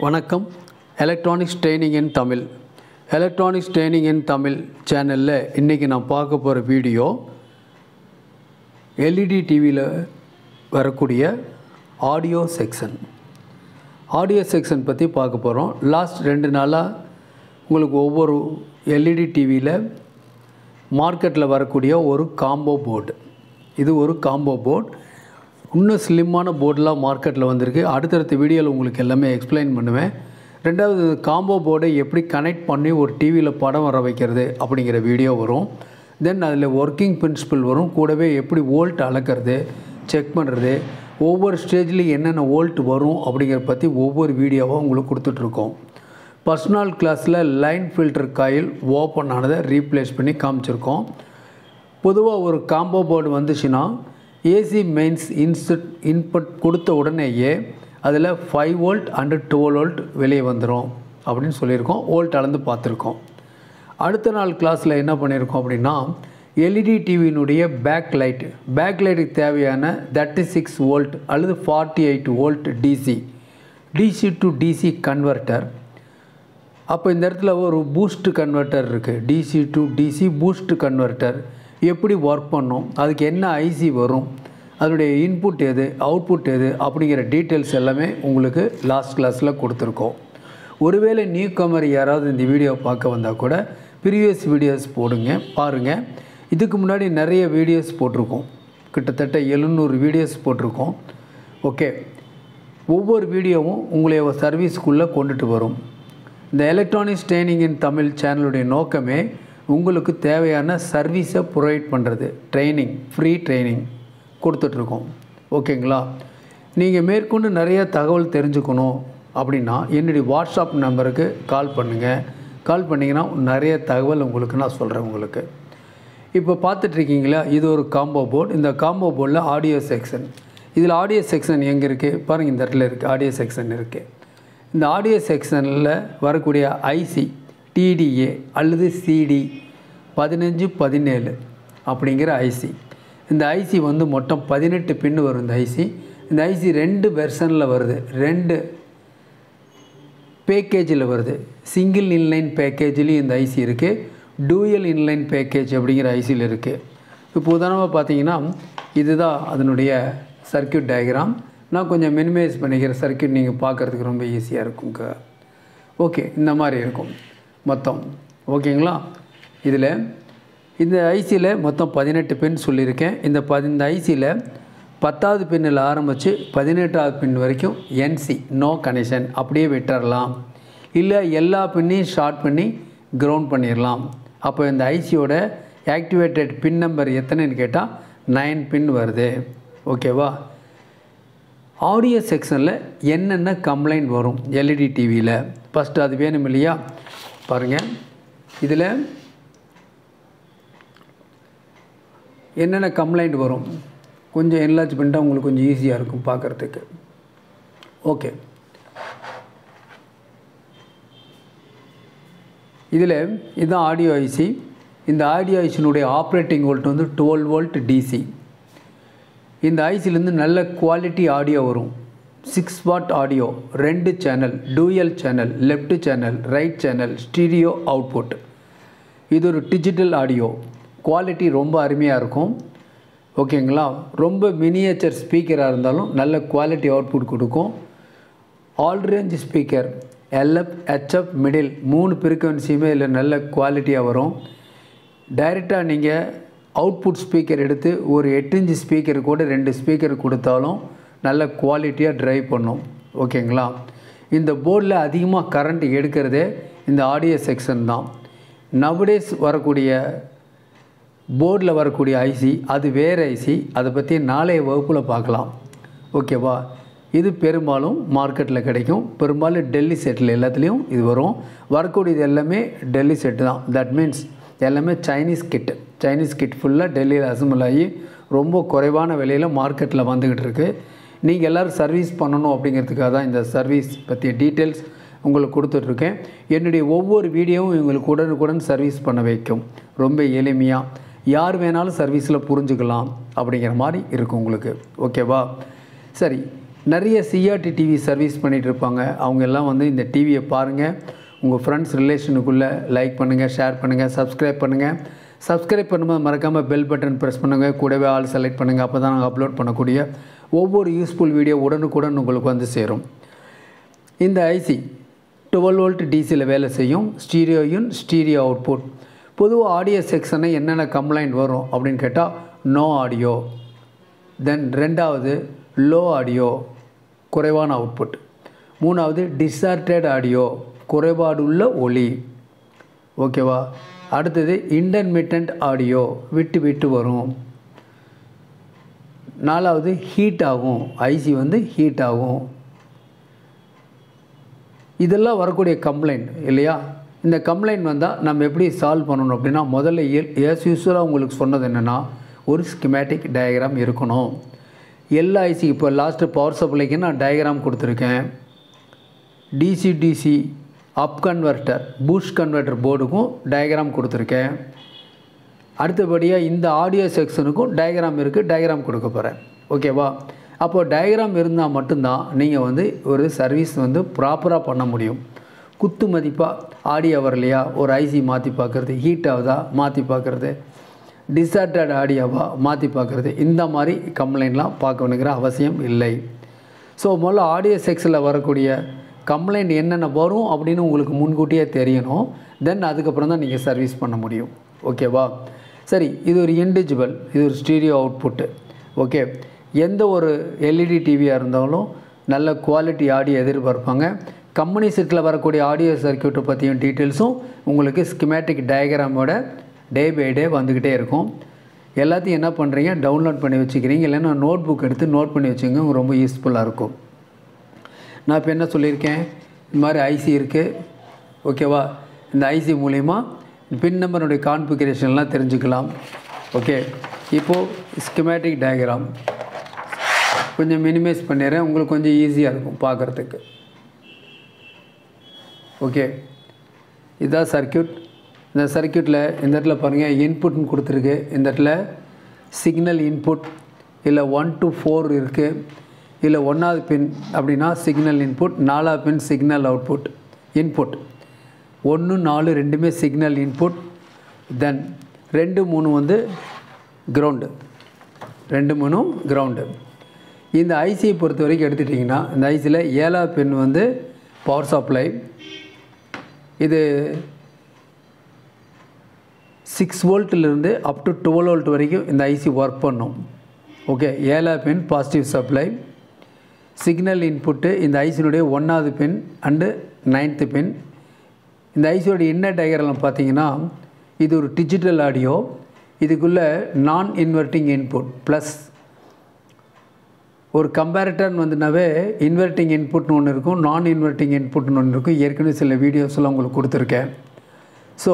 வணக்கம். Electronics training in Tamil electronics training in Tamil சேனலில் இன்றைக்கி நான் பார்க்க போகிற வீடியோ எல்இடி டிவியில் வரக்கூடிய ஆடியோ செக்ஷன் ஆடியோ செக்ஷன் பற்றி பார்க்க போகிறோம் லாஸ்ட் ரெண்டு நாளாக உங்களுக்கு ஒவ்வொரு எல்இடி டிவியில் மார்க்கெட்டில் வரக்கூடிய ஒரு காம்போ போர்டு இது ஒரு காம்போ போர்டு இன்னும் ஸ்லிம்மான போர்டெலாம் மார்க்கெட்டில் வந்திருக்கு. அடுத்தடுத்த வீடியோவில் உங்களுக்கு எல்லாமே எக்ஸ்பிளைன் பண்ணுவேன். ரெண்டாவது காம்போ போர்டை எப்படி கனெக்ட் பண்ணி ஒரு டிவியில் படம் வர வைக்கிறது அப்படிங்கிற வீடியோ வரும். தென் அதில் ஒர்க்கிங் பிரின்சிபல் வரும். கூடவே எப்படி வோல்ட் அளக்கிறது செக் பண்ணுறது ஒவ்வொரு ஸ்டேஜ்லேயும் என்னென்ன வோல்ட் வரும் அப்படிங்கிறத பற்றி ஒவ்வொரு வீடியோவாக உங்களுக்கு கொடுத்துட்ருக்கோம். பர்சனல் கிளாஸில் லைன் ஃபில்டர் காயில் ஓப்பன் ஆனதை ரீப்ளேஸ் பண்ணி காமிச்சிருக்கோம். பொதுவாக ஒரு காம்போ போர்டு வந்துச்சுன்னா ஏசி மெயின்ஸ் இன்ஸ்ட் இன்புட் கொடுத்த உடனேயே அதில் five volt and twelve volt வெளியே வந்துடும் அப்படின்னு சொல்லியிருக்கோம். வோல்ட் அளந்து பார்த்துருக்கோம். அடுத்த நாள் கிளாஸில் என்ன பண்ணியிருக்கோம் அப்படின்னா எல்இடி டிவியினுடைய பேக் லைட் பேக் லைட்டுக்கு தேவையான தேர்ட்டி சிக்ஸ் வோல்ட் அல்லது forty eight volt DC DC to DC converter அப்போ இந்த இடத்துல ஒரு பூஸ்ட் கன்வெர்ட்டர் இருக்குது DC to DC boost converter எப்படி ஒர்க் பண்ணும் அதுக்கு என்ன ஐசி வரும் அதனுடைய இன்புட் எது அவுட்புட் எது அப்படிங்கிற டீட்டெயில்ஸ் எல்லாமே உங்களுக்கு லாஸ்ட் கிளாஸில் கொடுத்துருக்கோம். ஒருவேளை நியூ கமர் யாராவது இந்த வீடியோ பார்க்க வந்தால் கூட ப்ரீவியஸ் வீடியோஸ் போடுங்க பாருங்கள் இதுக்கு முன்னாடி நிறைய வீடியோஸ் போட்டிருக்கோம். கிட்டத்தட்ட எழுநூறு வீடியோஸ் போட்டிருக்கோம். ஓகே ஒவ்வொரு வீடியோவும் உங்களை சர்வீஸ்க்குள்ளே கொண்டுட்டு வரும். இந்த எலக்ட்ரானிக்ஸ் ட்ரைனிங் இன் தமிழ் சேனலுடைய நோக்கமே உங்களுக்கு தேவையான சர்வீஸை ப்ரொவைட் பண்ணுறது ட்ரைனிங் ஃப்ரீ ட்ரைனிங் கொடுத்துட்ருக்கோம். ஓகேங்களா? நீங்கள் மேற்கொண்டு நிறைய தகவல் தெரிஞ்சுக்கணும் அப்படின்னா என்னுடைய வாட்ஸ்அப் நம்பருக்கு கால் பண்ணுங்கள் கால் பண்ணிங்கன்னா நிறைய தகவல் உங்களுக்கு நான் சொல்கிறேன் உங்களுக்கு. இப்போ பார்த்துட்ருக்கீங்களா? இது ஒரு காம்போ போர்டு இந்த காம்போ போர்டில் ஆடியோ செக்ஷன் இதில் ஆடியோ செக்ஷன் எங்கே இருக்குது பாருங்கள் இந்த இடத்துல இருக்குது ஆடியோ செக்ஷன் இருக்குது இந்த ஆடியோ செக்ஷனில் வரக்கூடிய ஐசி டிடிஏ அல்லது சிடி பதினஞ்சு பதினேழு அப்படிங்கிற ஐசி இந்த ஐசி வந்து மொத்தம் பதினெட்டு பின்னு வரும் இந்த ஐசி இந்த ஐசி ரெண்டு வெர்ஷனில் வருது. ரெண்டு பேக்கேஜில் வருது. சிங்கிள் இன்லைன் பேக்கேஜ்லேயும் இந்த ஐசி இருக்குது டூயல் இன்லைன் பேக்கேஜ் அப்படிங்கிற ஐசியில் இருக்குது இப்போ உதாரணமாக பார்த்தீங்கன்னா இதுதான் அதனுடைய சர்க்கியூட் டயக்ராம் நான் கொஞ்சம் மினிமைஸ் பண்ணிக்கிற சர்க்கியூட் நீங்கள் பார்க்குறதுக்கு ரொம்ப ஈஸியாக இருக்குங்க. ஓகே இந்த மாதிரி இருக்கும். மொத்தம். ஓகேங்களா? இதில் இந்த ஐசியில் மொத்தம் பதினெட்டு பெண் சொல்லியிருக்கேன். இந்த பதி இந்த ஐசியில் பத்தாவது பின்னில் ஆரம்பித்து பதினெட்டாவது பின் வரைக்கும் என்சி நோ கனெக்ஷன் அப்படியே விட்டுறலாம். இல்லை எல்லா பின்னையும் ஷார்ட் பண்ணி கிரவுண்ட் பண்ணிடலாம். அப்போ இந்த ஐசியோட ஆக்டிவேட்டட் பின் நம்பர் எத்தனைன்னு கேட்டால் நைன் பின் வருது. ஓகேவா? ஆடியோ செக்ஷனில் என்னென்ன கம்ப்ளைண்ட் வரும்? எல்இடி டிவியில் ஃபஸ்ட்டு அது வேணும் இல்லையா? பாருங்கள் இதில் என்னென்ன கம்ப்ளைண்ட் வரும்? கொஞ்சம் என்லார்ஜ் பண்ணிட்டால் உங்களுக்கு கொஞ்சம் ஈஸியாக இருக்கும் பார்க்குறதுக்கு. ஓகே இதில் இதுதான் ஆடியோ ஐசி இந்த ஆடியோ ஐசினுடைய ஆப்ரேட்டிங் வோல்ட் வந்து டுவெல் வோல்ட் டிசி இந்த ஐசிலேருந்து நல்ல குவாலிட்டி ஆடியோ வரும். சிக்ஸ் வாட் ஆடியோ ரெண்டு channel dual channel left channel right channel stereo output இது ஒரு டிஜிட்டல் ஆடியோ குவாலிட்டி ரொம்ப அருமையாக இருக்கும். ஓகேங்களா ரொம்ப மினியேச்சர் ஸ்பீக்கராக இருந்தாலும் நல்ல குவாலிட்டி அவுட்புட் கொடுக்கும். All range speaker LF HF middle மூணு ஃப்ரீக்வன்சியுமே இதில் நல்ல குவாலிட்டியாக வரும். டைரெக்டாக நீங்கள் அவுட்புட் ஸ்பீக்கர் எடுத்து ஒரு எட்டு இன்ச்சு ஸ்பீக்கர் கூட ரெண்டு ஸ்பீக்கர் கொடுத்தாலும் நல்ல குவாலிட்டியாக ட்ரைவ் பண்ணும். ஓகேங்களா? இந்த போர்டில் அதிகமாக கரண்ட் எடுக்கிறதே இந்த ஆடியோ செக்ஷன் தான். நவடேஸ் வரக்கூடிய போர்டில் வரக்கூடிய ஐசி அது வேறு ஐசி அதை பற்றி நாளைய வகுப்பில் பார்க்கலாம். ஓகேவா? இது பெரும்பாலும் மார்க்கெட்டில் கிடைக்கும். பெரும்பாலும் டெல்லி செட்டில் எல்லாத்துலேயும் இது வரும். வரக்கூடியது எல்லாமே டெல்லி செட்டு தான். தட் மீன்ஸ் எல்லாமே சைனீஸ் கிட்டு சைனீஸ் கிட் ஃபுல்லாக டெல்லியில் அசம்பிள் ஆகி ரொம்ப குறைவான விலையில் மார்க்கெட்டில் வந்துக்கிட்டு இருக்குது நீங்கள் எல்லோரும் சர்வீஸ் பண்ணணும் அப்படிங்கிறதுக்காக தான் இந்த சர்வீஸ் பற்றிய டீட்டெயில்ஸ் உங்களுக்கு கொடுத்துட்ருக்கேன். என்னுடைய ஒவ்வொரு வீடியோவும் இவங்களுக்கு உடனுக்குடன் சர்வீஸ் பண்ண வைக்கும். ரொம்ப எளிமையாக யார் வேணாலும் சர்வீஸில் புரிஞ்சுக்கலாம் அப்படிங்கிற மாதிரி இருக்கும் உங்களுக்கு. ஓகேவா சரி. நிறைய சிஆர்டி டிவி சர்வீஸ் பண்ணிகிட்டு இருப்பாங்க அவங்க எல்லாம் வந்து இந்த டிவியை பாருங்கள் உங்கள் ஃப்ரெண்ட்ஸ் ரிலேஷனுக்குள்ளே லைக் பண்ணுங்கள் ஷேர் பண்ணுங்கள் சப்ஸ்கிரைப் பண்ணுங்கள் சப்ஸ்கிரைப் பண்ணும்போது மறக்காமல் பெல் பட்டன் ப்ரெஸ் பண்ணுங்கள் கூடவே ஆல் செலக்ட் பண்ணுங்கள் அப்போ தான் நாங்கள் அப்லோட் பண்ணக்கூடிய ஒவ்வொரு யூஸ்ஃபுல் வீடியோ உடனுக்குடன் உங்களுக்கு வந்து சேரும். இந்த ஐசி டுவெல் வோல்ட் டிசியில் வேலை செய்யும். ஸ்டீரியோ இன் ஸ்டீரியோ அவுட்புட் பொதுவாக ஆடியோ செக்ஷனை என்னென்ன கம்ப்ளைண்ட் வரும் அப்படின்னு கேட்டால் நோ ஆடியோ தென் ரெண்டாவது லோ ஆடியோ குறைவான அவுட்புட் மூணாவது டிசார்டட் ஆடியோ குறைபாடுள்ள ஒலி. ஓகேவா அடுத்தது இன்டர்மிட்டன்ட் ஆடியோ விட்டு விட்டு வரும். நாலாவது ஹீட் ஆகும். ஐசி வந்து ஹீட் ஆகும். இதெல்லாம் வரக்கூடிய கம்ப்ளைண்ட் இல்லையா? இந்த கம்ப்ளைண்ட் வந்தால் நம்ம எப்படி சால்வ் பண்ணணும் அப்படின்னா முதல்ல ஏஸ் யூஸ்வலாக உங்களுக்கு சொன்னது என்னென்னா ஒரு ஸ்கிமேட்டிக் டயக்ராம் இருக்கணும். எல்லா ஐசி இப்போ லாஸ்ட்டு பவர் சப்ளைக்கு நான் டயக்ராம் கொடுத்துருக்கேன். DC DC up converter boost converter போர்டுக்கும் diagram கொடுத்துருக்கேன். அடுத்தபடியாக இந்த ஆடியோ செக்ஷனுக்கும் டயக்ராம் இருக்குது டயக்ராம் கொடுக்க போகிறேன் ஓகேவா அப்போது டயக்ராம் இருந்தால் மட்டும்தான் நீங்கள் வந்து ஒரு சர்வீஸ் வந்து ப்ராப்பராக பண்ண முடியும். குத்து மதிப்பாக ஆடியோ வரலையா? ஒரு ஐசி மாற்றி பார்க்குறது ஹீட் ஆகுதா? மாற்றி பார்க்குறது. டிசார்டட் ஆடியோவா மாற்றி பார்க்குறது. இந்த மாதிரி கம்ப்ளைண்ட்லாம் பார்க்க வேணுங்கிற அவசியம் இல்லை. ஸோ முதல்ல ஆடியோ செக்ஸில் வரக்கூடிய கம்ப்ளைண்ட் என்னென்ன வரும் அப்படின்னு உங்களுக்கு முன்கூட்டியே தெரியணும். தென் அதுக்கப்புறம் தான் நீங்கள் சர்வீஸ் பண்ண முடியும். ஓகேவா சரி இது ஒரு இண்டிஜுவல் இது ஒரு ஸ்டீரியோ அவுட்புட்டு ஓகே எந்த ஒரு எல்இடி டிவியாக இருந்தாலும் நல்ல குவாலிட்டி ஆடியோ எதிர்பார்ப்பாங்க. கம்பெனி செட்டில் வரக்கூடிய ஆடியோ சர்க்கியூட்டை பற்றியும் டீட்டெயில்ஸும் உங்களுக்கு ஸ்கிமேட்டிக் டயக்ராமோட டே பை டே வந்துக்கிட்டே இருக்கும். எல்லாத்தையும் என்ன பண்ணுறீங்க டவுன்லோட் பண்ணி வச்சுக்கிறீங்க. இல்லைன்னா நோட் புக் எடுத்து நோட் பண்ணி வச்சுங்க. ரொம்ப யூஸ்ஃபுல்லாக இருக்கும். நான் இப்போ என்ன சொல்லியிருக்கேன்? இந்த மாதிரி ஐசி இருக்குது ஓகேவா இந்த ஐசி மூலிமா பின் நம்பருடைய கான்ஃபிகரேஷன்லாம் தெரிஞ்சுக்கலாம். ஓகே இப்போது ஸ்கிமேட்டிக் டயக்ராம் கொஞ்சம் மினிமைஸ் பண்ணிடுறேன். உங்களுக்கு கொஞ்சம் ஈஸியாக இருக்கும் பார்க்குறதுக்கு. ஓகே இதுதான் சர்க்கியூட் இந்த சர்க்கியூட்டில் இந்த இடத்துல பாருங்கள் இன்புட்னு கொடுத்துருக்கு. இந்த இடத்துல சிக்னல் இன்புட் இல்லை ஒன் டு ஃபோர் இருக்குது இல்லை ஒன்றாவது பின் அப்படின்னா சிக்னல் இன்புட் நாலாவது பின் சிக்னல் அவுட்புட் இன்புட் ஒன்று நாலு ரெண்டுமே சிக்னல் இன்புட் தென் ரெண்டு மூணு வந்து கிரவுண்டு ரெண்டு மூணும் கிரவுண்டு இந்த ஐசியை பொறுத்த வரைக்கும் எடுத்துட்டிங்கன்னா இந்த ஐசியில் ஏழா பின் வந்து பவர் சப்ளை இது சிக்ஸ் வோல்ட்டிலிருந்து அப் டு டுவெல் வோல்ட் வரைக்கும் இந்த ஐசி ஒர்க் பண்ணும். ஓகே ஏழா pin positive supply signal input இந்த ஐசினுடைய ஒன்றாவது பின் அண்டு நைன்த்து பின் இந்த ஐசியோட என்ன டயக்ராம் பார்த்தீங்கன்னா இது ஒரு டிஜிட்டல் ஆடியோ இதுக்குள்ளே நான் இன்வெர்ட்டிங் இன்புட் ப்ளஸ் ஒரு கம்பேரிட்டர்னு வந்துனாவே இன்வெர்ட்டிங் இன்புட்னு ஒன்று இருக்கும் நான் இன்வெர்ட்டிங் இன்புட்னு ஒன்று இருக்கும். ஏற்கனவே சில வீடியோஸ்லாம் உங்களுக்கு கொடுத்துருக்கேன். ஸோ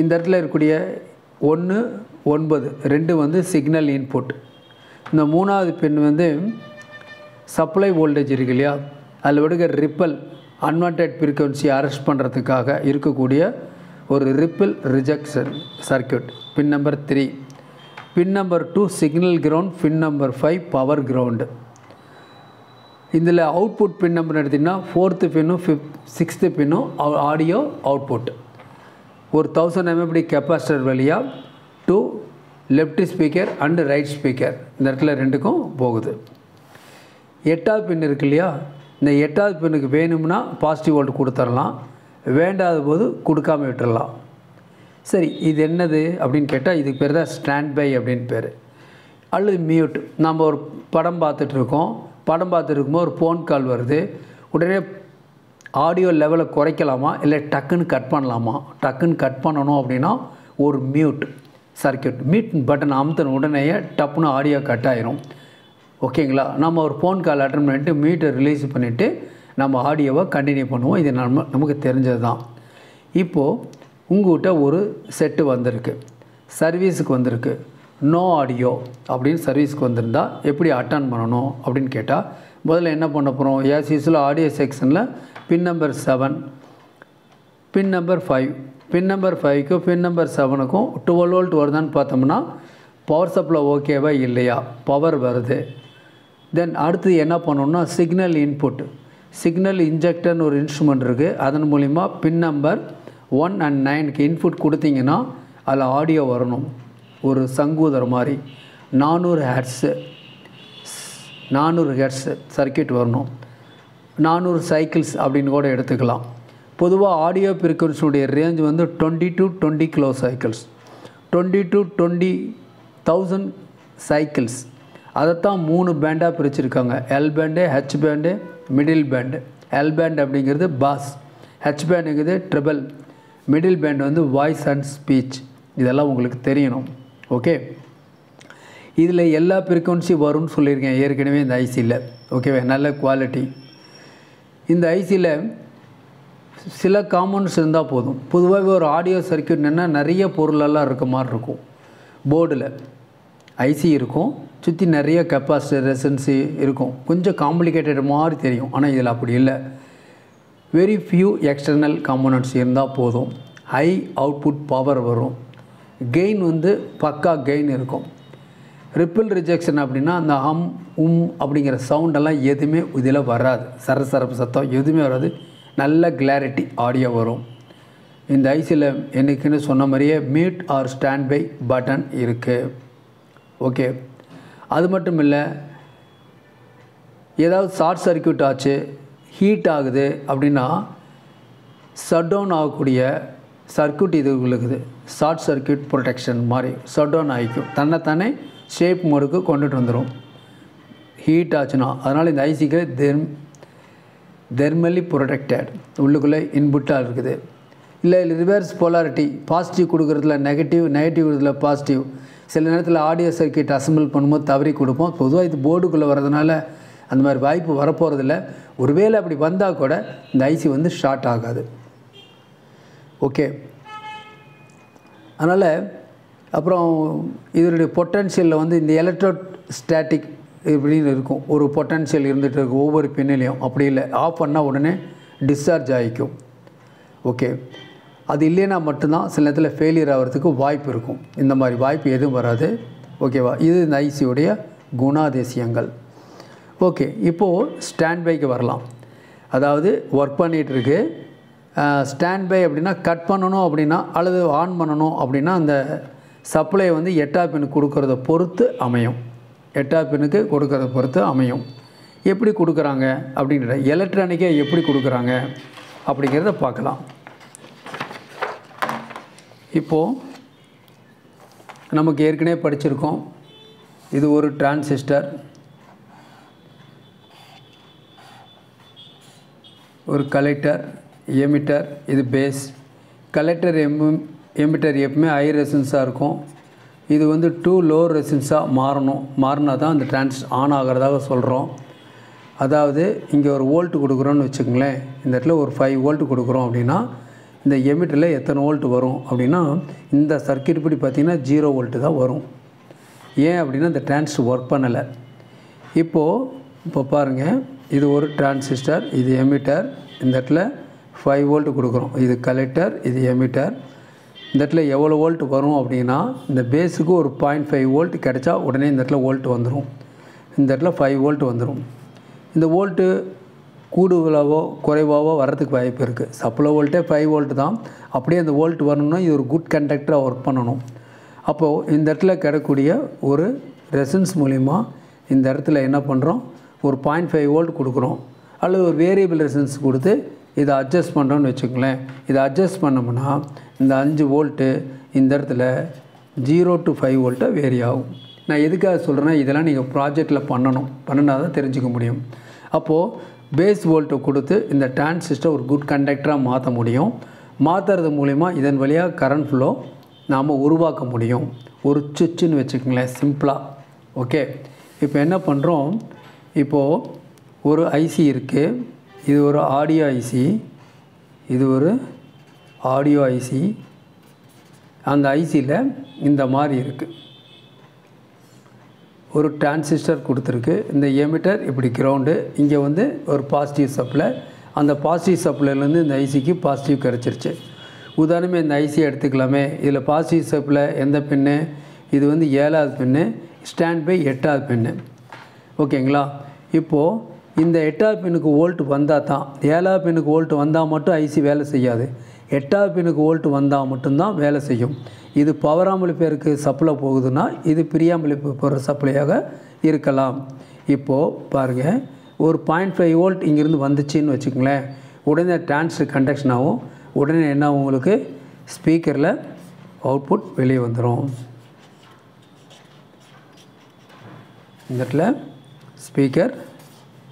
இந்த இடத்துல இருக்கக்கூடிய ஒன்று ஒன்பது ரெண்டு வந்து சிக்னல் இன்புட் இந்த மூணாவது பின் வந்து சப்ளை வோல்டேஜ் இருக்கு இல்லையா? அதில் விடுகிற ரிப்பல் அன்வான்ட் ஃப்ரீக்வன்சி அரெஸ்ட் பண்ணுறதுக்காக இருக்கக்கூடிய ஒரு ripple rejection circuit pin number three pin number two signal ground pin number five power ground இதில் அவுட்புட் பின் நம்பர் எடுத்திங்கன்னா ஃபோர்த்து பின்னும் ஃபிஃப்த் சிக்ஸ்த்து பின்னும் ஆடியோ அவுட்புட் ஒரு தௌசண்ட் எம்எப்டி கெப்பாசிட்டர் வழியாக to left speaker and right speaker இந்த இடத்துல ரெண்டுக்கும் போகுது. எட்டாவது பின் இருக்கு இல்லையா? இந்த எட்டாவது பெண்ணுக்கு வேணும்னா பாசிட்டிவ் வோல்ட் கொடுத்துடலாம் வேண்டாத போது கொடுக்காம விட்டுறலாம் சரி இது என்னது அப்படின்னு கேட்டால் இதுக்கு பேர் தான் ஸ்டாண்ட் பை அப்படின்னு பேர். அல்லது மியூட் நம்ம ஒரு படம் பார்த்துட்ருக்கோம் படம் பார்த்துட்ருக்கும்போது ஒரு ஃபோன் கால் வருது. உடனே ஆடியோ லெவலை குறைக்கலாமா? இல்லை டக்குன்னு கட் பண்ணலாமா? டக்குன்னு கட் பண்ணணும் அப்படின்னா ஒரு மியூட் சர்க்கியூட் மியூட் பட்டன் அமுத்தின உடனேயே டப்புன்னு ஆடியோ கட் ஆயிரும். ஓகேங்களா? நம்ம ஒரு ஃபோன் கால் அட்டன் பண்ணிட்டு மீட்டை ரிலீஸ் பண்ணிவிட்டு நம்ம ஆடியோவை கண்டினியூ பண்ணுவோம். இது நம்ம நமக்கு தெரிஞ்சது தான் இப்போது உங்கள்கிட்ட ஒரு செட்டு வந்திருக்கு. சர்வீஸுக்கு வந்திருக்கு. நோ ஆடியோ அப்படின்னு சர்வீஸ்க்கு வந்திருந்தால் எப்படி அட்டன் பண்ணணும் அப்படின்னு கேட்டால் முதல்ல என்ன பண்ண போகிறோம் ஏஸ் யூஸில் ஆடியோ செக்ஷனில் pin number seven pin number five pin number ஃபைவ்க்கும் pin number செவனுக்கும் டுவெல் வோல்ட் வருதான்னு பார்த்தோம்னா பவர் சப்ளை ஓகேவா இல்லையா? பவர் வருது. தென் அடுத்து என்ன பண்ணணும்னா சிக்னல் இன்புட் சிக்னல் இன்ஜெக்டர்னு ஒரு இன்ஸ்ட்ருமெண்ட் இருக்குது அதன் மூலிமா பின் நம்பர் ஒன் அண்ட் நைனுக்கு இன்புட் கொடுத்தீங்கன்னா அதில் ஆடியோ வரணும். ஒரு சங்கூதர் மாதிரி. நானூறு ஹேர்ஸு நானூறு ஹெர்ட்ஸ் சர்க்கியூட் வரணும். நானூறு சைக்கிள்ஸ் அப்படின்னு கூட எடுத்துக்கலாம். பொதுவாக ஆடியோ ஃப்ரீக்வன்சியுடைய ரேஞ்ச் வந்து twenty to twenty kilo cycles twenty to twenty thousand cycles அதைத்தான் மூணு பேண்டாக பிரிச்சுருக்காங்க. L band H band middle band L band அப்படிங்கிறது பாஸ் ஹெச் பேண்டுங்கிறது ட்ரிபிள் மிடில் பேண்ட் வந்து வாய்ஸ் அண்ட் ஸ்பீச் இதெல்லாம் உங்களுக்கு தெரியணும். ஓகே இதில் எல்லா ஃப்ரீக்வன்சி வரும்னு சொல்லியிருக்கேன். ஏற்கனவே இந்த ஐசியில் ஓகேவா நல்ல குவாலிட்டி இந்த ஐசியில் சில காம்பவுண்ட்ஸ் இருந்தால் போதும். பொதுவாகவே ஒரு ஆடியோ சர்க்கியூட்னா நிறைய பொருளெல்லாம் இருக்க மாதிரி இருக்கும். போர்டில் ஐசி இருக்கும். சுற்றி நிறைய கெப்பாசிட்டர் ரெசன்சி இருக்கும். கொஞ்சம் காம்ப்ளிகேட்டட் மாதிரி தெரியும். ஆனால் இதில் அப்படி இல்லை. வெரி ஃபியூ எக்ஸ்டர்னல் காம்போனன்ட்ஸ் இருந்தால் போதும். ஹை அவுட்புட் பவர் வரும். கெயின் வந்து பக்கா கெயின் இருக்கும். ரிப்பிள் ரிஜெக்ஷன் அப்படின்னா அந்த ஹம் உம் அப்படிங்கிற சவுண்டெல்லாம் எதுவுமே இதில் வராது. சரசரப்பு சத்தம் எதுவுமே வராது. நல்ல கிளாரிட்டி ஆடியோ வரும். இந்த ஐசியில் என்றைக்குன்னு சொன்ன மாதிரியே mute or stand by button இருக்குது ஓகே அது மட்டும் இல்லை ஏதாவது ஷார்ட் சர்க்கியூட் ஆச்சு ஹீட் ஆகுது அப்படின்னா ஷட் டவுன் ஆகக்கூடிய சர்க்கியூட் இது இருக்குது ஷார்ட் சர்க்கியூட் ப்ரொடெக்ஷன் மாதிரி ஷட் டவுன் ஆகிக்கும். தன்னைத்தானே ஷேப் மோடுக்கு கொண்டுட்டு வந்துடும் ஹீட் ஆச்சுன்னா அதனால் இந்த ஐசிக்கு தெர்ம் தெர்மலி ப்ரொடெக்டட் உள்ளுக்குள்ளே இன்புட்டாக இருக்குது. இல்லை ரிவர்ஸ் போலாரிட்டி பாசிட்டிவ் கொடுக்குறதுல நெகட்டிவ் நெகட்டிவ் கொடுக்குறதுல பாசிட்டிவ் சில நேரத்தில் ஆடியோ சர்க்கியூட் அசம்பிள் பண்ணும்போது தவறி கொடுப்போம். பொதுவாக இது போர்டுக்குள்ளே வரதுனால அந்த மாதிரி வாய்ப்பு வரப்போகிறதில்ல ஒருவேளை அப்படி வந்தால் கூட இந்த ஐசி வந்து ஷார்ட் ஆகாது. ஓகே அதனால் அப்புறம் இதனுடைய பொட்டன்ஷியலில் வந்து இந்த எலக்ட்ரோ ஸ்டாட்டிக் இப்படின்னு இருக்கும். ஒரு பொட்டன்ஷியல் இருந்துகிட்டு இருக்கும் ஒவ்வொரு பின்னிலையும். அப்படி இல்லை. ஆஃப் பண்ணால் உடனே டிஸ்சார்ஜ் ஆகிக்கும் ஓகே அது இல்லைன்னா மட்டும்தான் சில நேரத்தில் ஃபெயிலியர் ஆகிறதுக்கு வாய்ப்பு இருக்கும். இந்த மாதிரி வாய்ப்பு எதுவும் வராது. ஓகேவா இது இந்த ஐசியுடைய குணாதிசயங்கள். ஓகே இப்போது ஸ்டாண்ட் பைக்கு வரலாம். அதாவது ஒர்க் பண்ணிகிட்ருக்கு ஸ்டாண்ட் பை அப்படின்னா கட் பண்ணணும் அப்படின்னா அல்லது ஆன் பண்ணணும் அப்படின்னா அந்த சப்ளை வந்து எட்டா பின் கொடுக்கறத பொறுத்து அமையும். எட்டா பின்னுக்கு கொடுக்கறத பொறுத்து அமையும். எப்படி கொடுக்குறாங்க? அப்படின்ற எலக்ட்ரானிக்கை எப்படி கொடுக்குறாங்க? அப்படிங்கிறத பார்க்கலாம். இப்போது நமக்கு ஏற்கனவே படிச்சிருக்கோம். இது ஒரு டிரான்சிஸ்டர் ஒரு கலெக்டர் எமிட்டர் இது பேஸ் கலெக்டர் எம் எமிட்டர் எப்பவுமே ஹை ரெசன்ஸாக இருக்கும். இது வந்து டூ லோ ரெசன்ஸாக மாறணும். மாறினா தான் அந்த டிரான்ஸ் ஆன் ஆகிறதாக சொல்கிறோம் அதாவது இங்கே ஒரு வோல்ட்டு கொடுக்குறோன்னு வச்சுக்கோங்களேன். இந்த இடத்துல ஒரு ஃபைவ் வோல்ட் கொடுக்குறோம் அப்படின்னா இந்த எமிட்டரில் எத்தனை வோல்ட் வரும் அப்படின்னா இந்த சர்க்கியூட் படி பார்த்திங்கன்னா ஜீரோ வோல்ட்டு தான் வரும். ஏன் அப்படின்னா இந்த டிரான்ஸ் ஒர்க் பண்ணலை. இப்போது இப்போ பாருங்கள் இது ஒரு டிரான்சிஸ்டர் இது எமிட்டர் இந்த இடத்துல ஃபைவ் வோல்ட் கொடுக்குறோம். இது கலெக்டர் இது எமிட்டர் இந்த இடத்துல எவ்வளோ வோல்ட் வரும் அப்படின்னா இந்த பேஸுக்கு ஒரு பாயிண்ட் ஃபைவ் வோல்ட் கிடைச்சா உடனே இந்த இடத்துல வோல்ட் வந்துடும் இந்த இடத்துல ஃபைவ் வோல்ட் வந்துடும் இந்த வோல்ட்டு கூடுதலாவோ குறைவாவோ வரதுக்கு வாய்ப்பு இருக்குது சப்ளை வோல்ட்டே ஃபைவ் வோல்ட் தான். அப்படியே அந்த வோல்ட் வரணும்னா இது ஒரு குட் கண்டக்டராக ஒர்க் பண்ணணும். அப்போது இந்த இடத்துல கிடக்கூடிய ஒரு ரெசன்ஸ் மூலிமா இந்த இடத்துல என்ன பண்ணுறோம் ஒரு பாயிண்ட் ஃபைவ் வோல்ட் கொடுக்குறோம். அல்லது ஒரு வேரியபிள் ரெசன்ஸ் கொடுத்து இதை அட்ஜஸ்ட் பண்ணுறோன்னு வச்சுக்கோங்களேன். இதை அட்ஜஸ்ட் பண்ணோம்னா இந்த அஞ்சு வோல்ட்டு இந்த இடத்துல ஜீரோ டு ஃபைவ் வோல்ட்டாக வேரி ஆகும். நான் எதுக்காக சொல்கிறேன்னா இதெல்லாம் நீங்கள் ப்ராஜெக்டில் பண்ணணும். பண்ணினா தான் தெரிஞ்சுக்க முடியும். அப்போது பேஸ் வோல்ட்டை கொடுத்து இந்த டிரான்சிஸ்டர் ஒரு குட் கண்டக்டராக மாற்ற முடியும். மாற்றுறது மூலிமா இதன் வழியாக கரண்ட் ஃப்ளோ நாம் உருவாக்க முடியும். ஒரு சுவிட்சுன்னு வச்சுக்கோங்களேன் சிம்பிளாக ஓகே இப்போ என்ன பண்ணுறோம் இப்போது ஒரு ஐசி இருக்குது இது ஒரு ஆடியோ ஐசி இது ஒரு ஆடியோ ஐசி அந்த ஐசியில் இந்த மாதிரி இருக்குது ஒரு டிரான்சிஸ்டர் கொடுத்துருக்கு. இந்த எமிட்டர் இப்படி கிரவுண்டு இங்கே வந்து ஒரு பாசிட்டிவ் சப்ளை அந்த பாசிட்டிவ் சப்ளைலேருந்து இந்த ஐசிக்கு பாசிட்டிவ் கிடச்சிருச்சு. உதாரணமே இந்த ஐசி எடுத்துக்கலாமே. இதில் பாசிட்டிவ் சப்ளை எந்த பின்னு இது வந்து ஏழாவது பின்னு ஸ்டாண்ட் பை எட்டாவது பின்னு ஓகேங்களா இப்போது இந்த எட்டாவது பின்னுக்கு வோல்ட் வந்தால் தான் ஏழாவது பின்னுக்கு வோல்ட் வந்தால் மட்டும் ஐசி வேலை செய்யாது. எட்டாவது பின்னுக்கு வோல்ட் வந்தால் மட்டும்தான் வேலை செய்யும். இது பவர் ஆம்பளிப்பேருக்கு சப்ளை போகுதுன்னா இது பிரியாம்பளிப்பு போகிற சப்ளையாக இருக்கலாம். இப்போது பாருங்கள் ஒரு பாயிண்ட் ஃபைவ் வோல்ட் இங்கேருந்து வந்துச்சுன்னு வச்சுக்கோங்களேன். உடனே டிரான்ஸ்டர் கண்டக்ஷன் ஆகும். உடனே என்ன உங்களுக்கு? ஸ்பீக்கரில் அவுட்புட் வெளியே வந்துடும் இந்த இடத்துல ஸ்பீக்கர்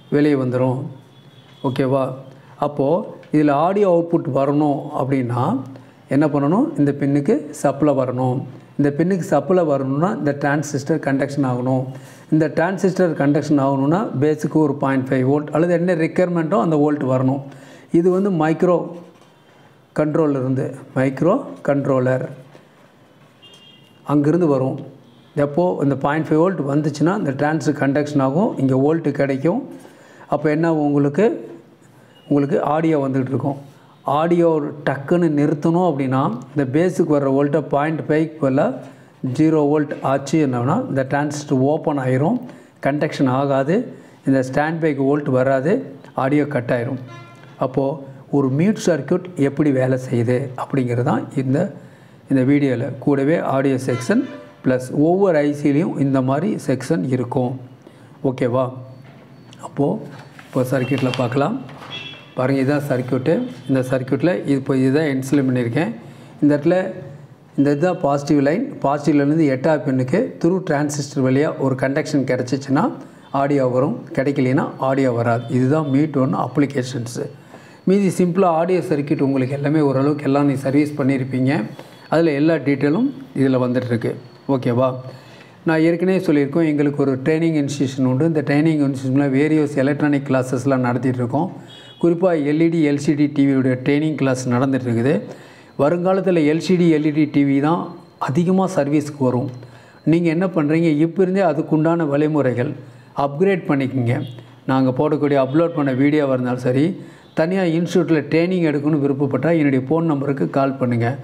வெளியே வந்துடும் ஓகேவா அப்போது இதில் ஆடியோ அவுட்புட் வரணும் அப்படின்னா என்ன பண்ணணும்? இந்த பின்னுக்கு சப்ளை வரணும். இந்த பின்னுக்கு சப்ளை வரணும்னா இந்த டிரான்சிஸ்டர் கண்டக்ஷன் ஆகணும். இந்த டிரான்சிஸ்டர் கண்டக்ஷன் ஆகணும்னா பேஸுக்கு ஒரு பாயிண்ட் ஃபைவ் வோல்ட் அல்லது என்ன ரெக்குயர்மெண்ட்டோ அந்த வோல்ட் வரணும். இது வந்து மைக்ரோ கண்ட்ரோலர் இருந்து மைக்ரோ கண்ட்ரோலர் அங்கேருந்து வரும். எப்போது இந்த பாயிண்ட் ஃபைவ் வோல்ட் வந்துச்சுன்னா இந்த டிரான்ஸ் கண்டக்ஷன் ஆகும். இங்கே வோல்ட்டு கிடைக்கும். அப்போ என்ன ஆகும் உங்களுக்கு? உங்களுக்கு ஆடியோ வந்துகிட்டு இருக்கும். ஆடியோ டக்குன்னு நிறுத்தணும் அப்படின்னா இந்த பேஸுக்கு வர்ற வோல்ட்டை பாயிண்ட் ஃபைவ்க்கு போல் ஜீரோ வோல்ட் ஆச்சு என்னன்னா இந்த டிரான்சிஸ்டர் ஓப்பன் ஆயிரும். கண்டக்ஷன் ஆகாது. இந்த ஸ்டாண்ட் பைக்கு வோல்ட் வராது. ஆடியோ கட் ஆயிரும். அப்போது ஒரு மியூட் சர்க்யூட் எப்படி வேலை செய்யுது அப்படிங்கிறது தான் இந்த இந்த வீடியோவில் கூடவே ஆடியோ செக்ஷன் ப்ளஸ் ஒவ்வொரு ஐசிலையும் இந்த மாதிரி செக்ஷன் இருக்கும். ஓகேவா அப்போது இப்போ சர்க்யூட்டில் பார்க்கலாம். பாருங்கள் இதுதான் சர்க்யூட்டு இந்த சர்க்யூட்டில் இது இப்போ இதுதான் இன்சுலேட் பண்ணியிருக்கேன். இந்த இடத்துல இந்த இதுதான் பாசிட்டிவ் லைன் பாசிட்டிவ்லேருந்து எட்டாவது பெண்ணுக்கு த்ரூ டிரான்சிஸ்டர் வழியாக ஒரு கண்டக்ஷன் கிடச்சிச்சின்னா ஆடியோ வரும். கிடைக்கலைன்னா ஆடியோ வராது. இதுதான் மீட் ஒன் அப்ளிகேஷன்ஸு மீதி சிம்பிளாக ஆடியோ சர்க்யூட் உங்களுக்கு எல்லாமே ஓரளவுக்கு எல்லாம் நீ சர்வீஸ் பண்ணியிருப்பீங்க. அதில் எல்லா டீட்டெயிலும் இதில் வந்துட்டுருக்கு. ஓகேவா நான் ஏற்கனவே சொல்லியிருக்கோம் எங்களுக்கு ஒரு ட்ரைனிங் இன்ஸ்டியூஷன் உண்டு. இந்த ட்ரைனிங் இன்ஸ்டியூஷனில் வேரியஸ் எலக்ட்ரானிக் கிளாஸஸ்லாம் நடத்திட்டு இருக்கோம். குறிப்பாக எல்இடி எல்சிடி டிவியுடைய ட்ரைனிங் கிளாஸ் நடந்துகிட்ருக்குது. இருக்குது வருங்காலத்தில் எல்சிடி எல்இடி டிவி தான் அதிகமாக சர்வீஸ்க்கு வரும். நீங்கள் என்ன பண்ணுறீங்க இப்போ இருந்தே அதுக்குண்டான வழிமுறைகள் அப்கிரேட் பண்ணிக்கோங்க. நாங்கள் போடக்கூடிய அப்லோட் பண்ண வீடியோவாக இருந்தாலும் சரி தனியாக இன்ஸ்டியூட்டில் ட்ரைனிங் எடுக்கணும்னு விருப்பப்பட்டால் என்னுடைய ஃபோன் நம்பருக்கு கால் பண்ணுங்கள்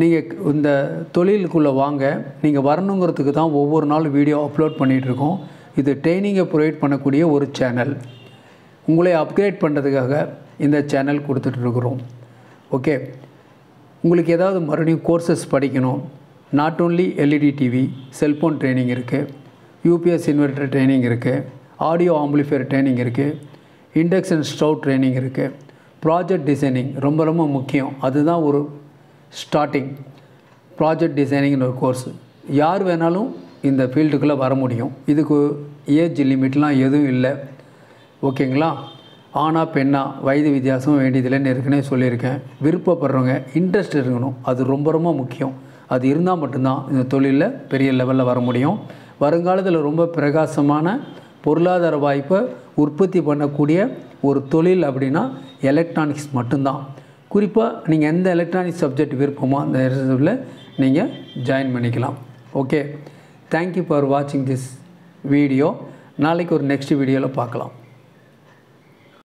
நீங்கள் இந்த தொழிலுக்குள்ளே வாங்க. நீங்கள் வரணுங்கிறதுக்கு தான் ஒவ்வொரு நாளும் வீடியோ அப்லோட் பண்ணிகிட்ருக்கோம். இது ட்ரைனிங்கை ப்ரொவைட் பண்ணக்கூடிய ஒரு சேனல். உங்களை அப்கிரேட் பண்ணுறதுக்காக இந்த சேனல் கொடுத்துட்ருக்குறோம் ஓகே உங்களுக்கு ஏதாவது மறுபடியும் கோர்சஸ் படிக்கணும். Not only LED TV cellphone training இருக்குது யூபிஎஸ் இன்வெர்டர் ட்ரைனிங் இருக்குது ஆடியோ ஆம்பிளிஃபையர் ட்ரைனிங் இருக்குது இண்டக்ஷன் ஸ்டவ் ட்ரைனிங் இருக்குது ப்ராஜெக்ட் டிசைனிங் ரொம்ப ரொம்ப முக்கியம். அதுதான் ஒரு ஸ்டார்டிங் ப்ராஜெக்ட் டிசைனிங்னு ஒரு கோர்ஸ் யார் வேணாலும் இந்த ஃபீல்டுக்குள்ளே வர முடியும். இதுக்கு ஏஜ் லிமிட்லாம் எதுவும் இல்லை. ஓகேங்களா? ஆனா பெண்ணா வயது வித்தியாசம் வேண்டியதில்லைன்னு ஏற்கனவே சொல்லியிருக்கேன். விருப்பப்படுறவங்க இன்ட்ரெஸ்ட் இருக்கணும். அது ரொம்ப ரொம்ப முக்கியம். அது இருந்தால் மட்டும்தான் இந்த தொழிலில் பெரிய லெவலில் வர முடியும். வருங்காலத்தில் ரொம்ப பிரகாசமான பொருளாதார வாய்ப்பை உற்பத்தி பண்ணக்கூடிய ஒரு தொழில் அப்படின்னா எலக்ட்ரானிக்ஸ் மட்டும்தான். குறிப்பாக நீங்கள் எந்த எலக்ட்ரானிக்ஸ் சப்ஜெக்ட் விருப்பமோ அந்த இதில் நீங்கள் ஜாயின் பண்ணிக்கலாம். ஓகே தேங்க்யூ ஃபார் வாட்சிங் திஸ் வீடியோ நாளைக்கு ஒரு நெக்ஸ்ட் வீடியோவில் பார்க்கலாம்.